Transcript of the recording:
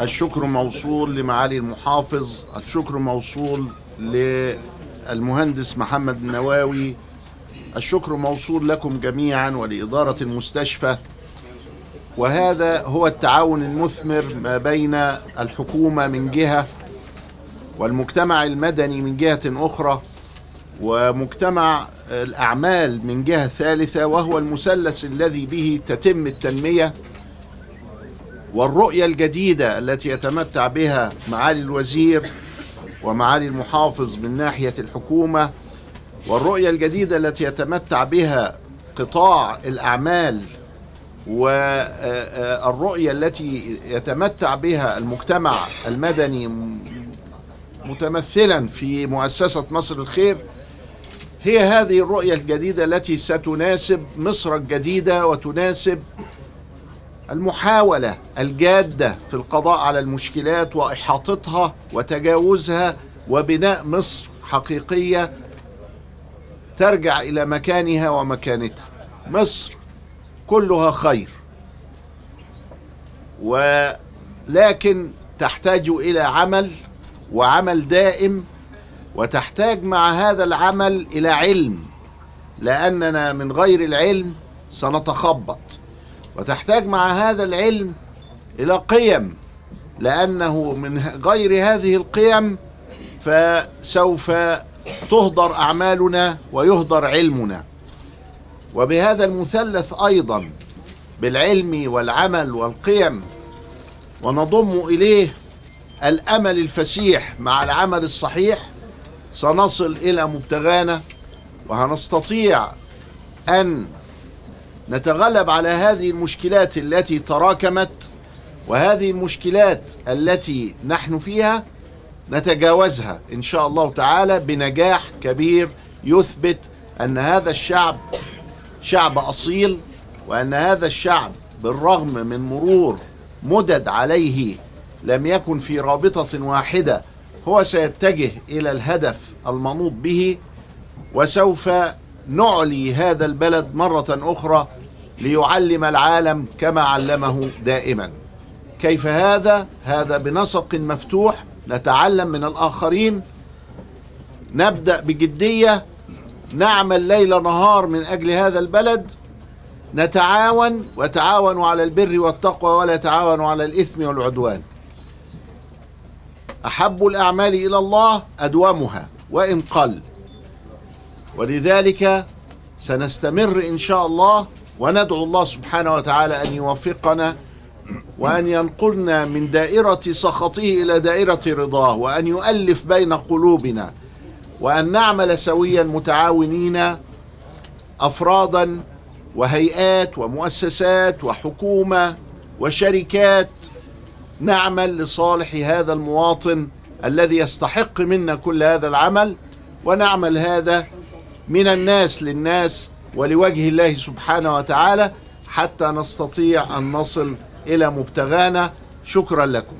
الشكر موصول لمعالي المحافظ الشكر موصول للمهندس محمد النواوي الشكر موصول لكم جميعا ولإدارة المستشفى. وهذا هو التعاون المثمر ما بين الحكومة من جهة والمجتمع المدني من جهة أخرى ومجتمع الأعمال من جهة ثالثة وهو المثلث الذي به تتم التنمية. والرؤية الجديدة التي يتمتع بها معالي الوزير ومعالي المحافظ من ناحية الحكومة والرؤية الجديدة التي يتمتع بها قطاع الأعمال والرؤية التي يتمتع بها المجتمع المدني متمثلا في مؤسسة مصر الخير هي هذه الرؤية الجديدة التي ستناسب مصر الجديدة وتناسب المحاولة الجادة في القضاء على المشكلات وإحاطتها وتجاوزها وبناء مصر حقيقية ترجع إلى مكانها ومكانتها. مصر كلها خير. ولكن تحتاج إلى عمل وعمل دائم وتحتاج مع هذا العمل إلى علم لأننا من غير العلم سنتخبط. وتحتاج مع هذا العلم إلى قيم لأنه من غير هذه القيم فسوف تهدر أعمالنا ويهدر علمنا. وبهذا المثلث أيضا بالعلم والعمل والقيم ونضم إليه الأمل الفسيح مع العمل الصحيح سنصل إلى مبتغانا وهنستطيع أن نتغلب على هذه المشكلات التي تراكمت وهذه المشكلات التي نحن فيها نتجاوزها إن شاء الله تعالى بنجاح كبير يثبت أن هذا الشعب شعب أصيل وأن هذا الشعب بالرغم من مرور مدد عليه لم يكن في رابطة واحدة هو سيتجه إلى الهدف المنوط به وسوف نعلي هذا البلد مرة أخرى ليعلم العالم كما علمه دائما. كيف هذا؟ هذا بنسق مفتوح نتعلم من الآخرين. نبدأ بجدية. نعمل ليل نهار من أجل هذا البلد. نتعاون وتعاونوا على البر والتقوى ولا تعاونوا على الإثم والعدوان. أحب الأعمال إلى الله أدومها وإن قل. ولذلك سنستمر إن شاء الله وندعو الله سبحانه وتعالى أن يوفقنا وأن ينقلنا من دائرة سخطه إلى دائرة رضاه وأن يؤلف بين قلوبنا وأن نعمل سويا متعاونين افرادا وهيئات ومؤسسات وحكومة وشركات نعمل لصالح هذا المواطن الذي يستحق منا كل هذا العمل ونعمل هذا من الناس للناس ولوجه الله سبحانه وتعالى حتى نستطيع أن نصل إلى مبتغانا. شكرا لكم.